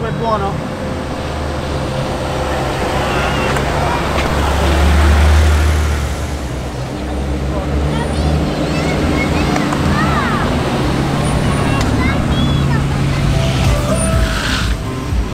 L'olio è buono?